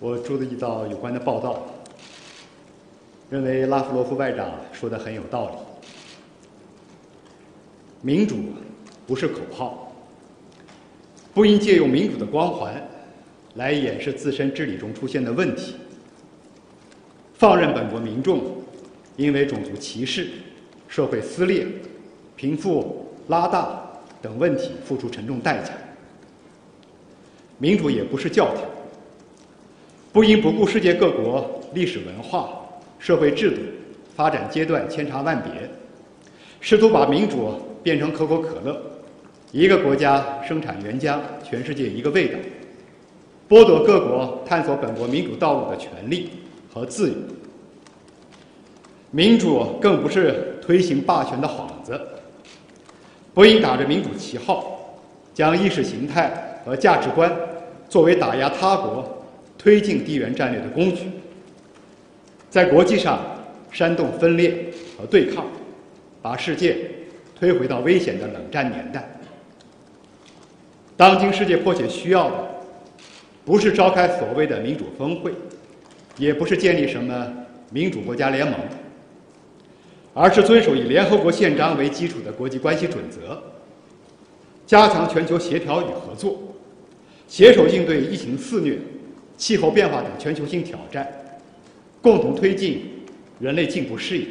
我注意到有关的报道，认为拉夫罗夫外长说的很有道理。民主不是口号，不应借用民主的光环来掩饰自身治理中出现的问题，放任本国民众因为种族歧视、社会撕裂、贫富拉大等问题付出沉重代价。民主也不是教条，不应不顾世界各国历史文化、社会制度、发展阶段千差万别，试图把民主变成可口可乐，一个国家生产原浆，全世界一个味道，剥夺各国探索本国民主道路的权利和自由。民主更不是推行霸权的幌子，不应打着民主旗号，将意识形态和价值观。作为打压他国、推进地缘战略的工具，在国际上煽动分裂和对抗，把世界推回到危险的冷战年代。当今世界迫切需要的，不是召开所谓的民主峰会，也不是建立什么民主国家联盟，而是遵守以联合国宪章为基础的国际关系准则，加强全球协调与合作。携手应对疫情肆虐、气候变化等全球性挑战，共同推进人类进步事业。